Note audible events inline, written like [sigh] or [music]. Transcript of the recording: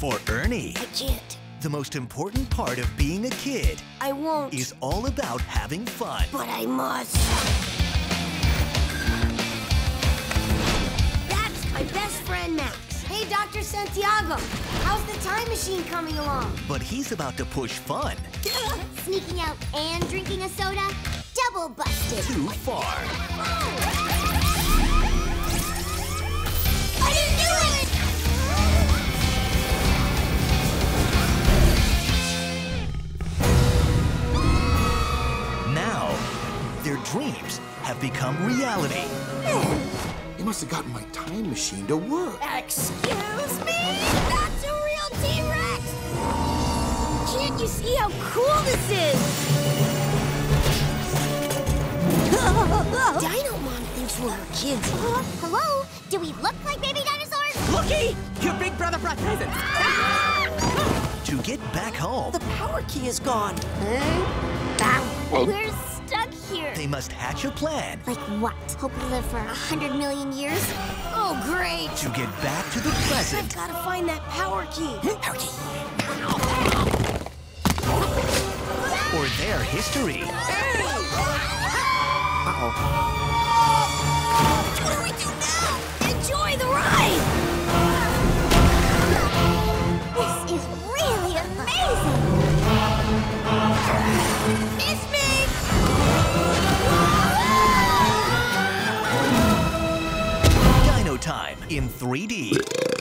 For Ernie, I can't. the most important part of being a kid I won't. is all about having fun. But I must. That's my best friend, Max. Hey, Dr. Santiago. How's the time machine coming along? But he's about to push fun [laughs] Sneaking out and drinking a soda? Double busted. too far. Oh, their dreams have become reality. They must have gotten my time machine to work. Excuse me? That's a real T-Rex! Can't you see how cool this is? Dino-Mom thinks we're kids. Uh, hello? Do we look like baby dinosaurs? Looky! Your big brother brought presents. To get back home, The power key is gone. We're stuck here. they must hatch a plan Like what? Hope we live for a hundred million years? Oh, great! to get back to the present I've gotta find that power key. Hmm, power key. or their history. What Time in 3D.